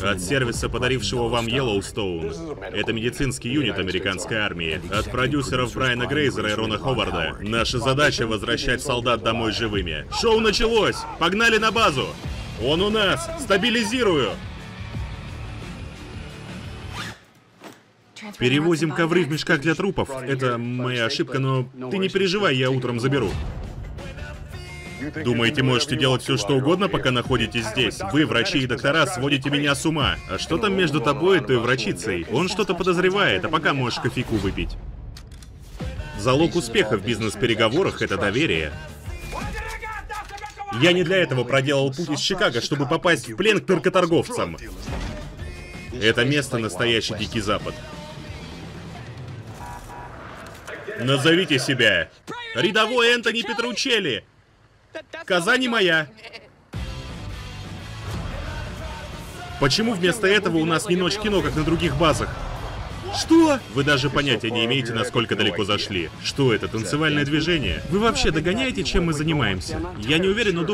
От сервиса, подарившего вам Йеллоустоун. Это медицинский юнит американской армии. От продюсеров Брайана Грейзера и Рона Ховарда. Наша задача — возвращать солдат домой живыми. Шоу началось! Погнали на базу! Он у нас! Стабилизирую! Перевозим ковры в мешках для трупов. Это моя ошибка, но ты не переживай, я утром заберу. Думаете, можете делать все, что угодно, пока находитесь здесь? Вы, врачи и доктора, сводите меня с ума. А что там между тобой и той врачицей? Он что-то подозревает, а пока можешь кофейку выпить. Залог успеха в бизнес-переговорах — это доверие. Я не для этого проделал путь из Чикаго, чтобы попасть в плен к наркоторговцам. Это место — настоящий Дикий Запад. Назовите себя. Рядовой Энтони Петручелли. Казань моя. Почему вместо этого у нас не ночь кино, как на других базах? Что? Вы даже понятия не имеете, насколько далеко зашли. Что это, танцевальное движение? Вы вообще догоняете, чем мы занимаемся? Я не уверен, но.